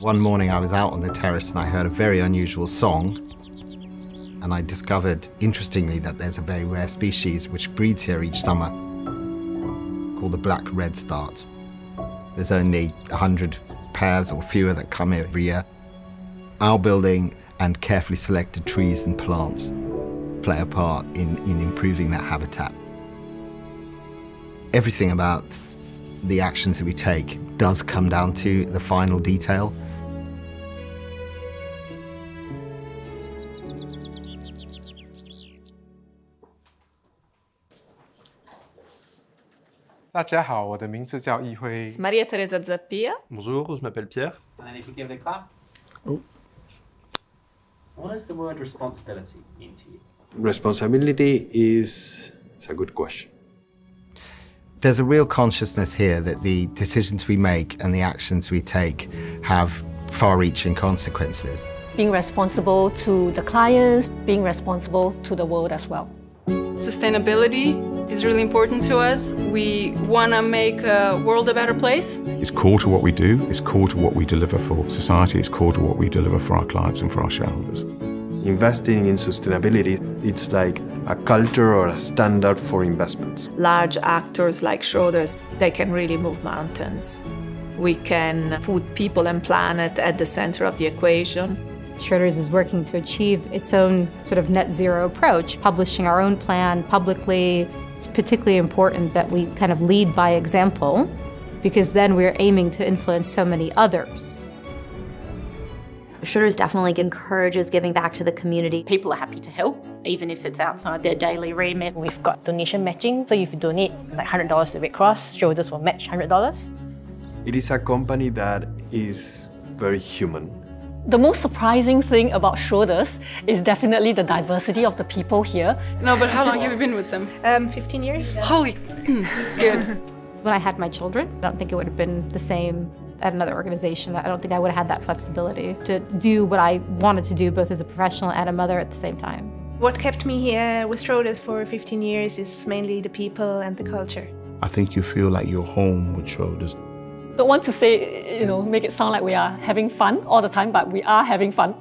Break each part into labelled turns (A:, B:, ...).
A: One morning I was out on the terrace and I heard a very unusual song. And I discovered, interestingly, that there's a very rare species which breeds here each summer called the black redstart. There's only 100 pairs or fewer that come here every year. Our building and carefully selected trees and plants play a part in, in improving that habitat. Everything about the actions that we take does come down to the final detail.
B: 大家好，我的名字叫易辉。
C: Maria Teresa Zappia.
D: Bonjour, je m'appelle Pierre.
E: And then if you give it a clap.
D: Oh.
E: What does the word responsibility mean to you?
D: Responsibility is it's a good question.
A: There's a real consciousness here that the decisions we make and the actions we take have far reaching consequences.
F: being responsible to the clients, being responsible to the world as well.
G: Sustainability is really important to us. We want to make a world a better place.
H: It's core to what we do, it's core to what we deliver for society, it's core to what we deliver for our clients and for our shareholders.
D: Investing in sustainability, it's like a culture or a standard for investments.
C: Large actors like Schroders, they can really move mountains. We can put people and planet at the center of the equation.
I: Schroders is working to achieve its own sort of net zero approach, publishing our own plan publicly. It's particularly important that we kind of lead by example because then we're aiming to influence so many others.
J: Schroders definitely encourages giving back to the community.
K: People are happy to help, even if it's outside their daily remit.
F: We've got donation matching, so if you donate like $100 to Red Cross, Schroders will match $100.
D: It is a company that is very human.
F: The most surprising thing about Schroders is definitely the diversity of the people here.
G: No, but how long have you been with them?
L: Um, 15 years.
G: Holy, good.
I: When I had my children, I don't think it would have been the same at another organization. I don't think I would have had that flexibility to do what I wanted to do both as a professional and a mother at the same time.
L: What kept me here with Schroders for 15 years is mainly the people and the culture.
M: I think you feel like you're home with Schroders.
F: Don't want to say, you know, make it sound like we are having fun all the time, but we are having fun.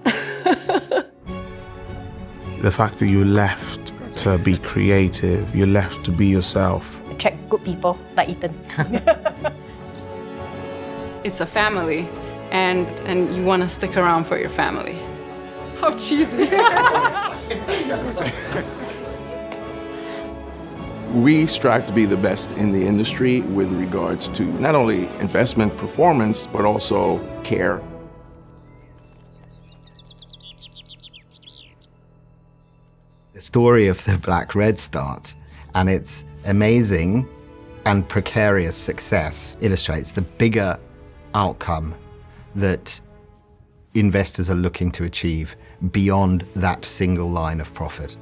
M: The fact that you left to be creative, you left to be yourself.
F: Attract good people like Ethan.
G: It's a family, and and you want to stick around for your family. How cheesy.
N: We strive to be the best in the industry with regards to not only investment performance, but also care.
A: The story of the Black Red Start and its amazing and precarious success illustrates the bigger outcome that investors are looking to achieve beyond that single line of profit.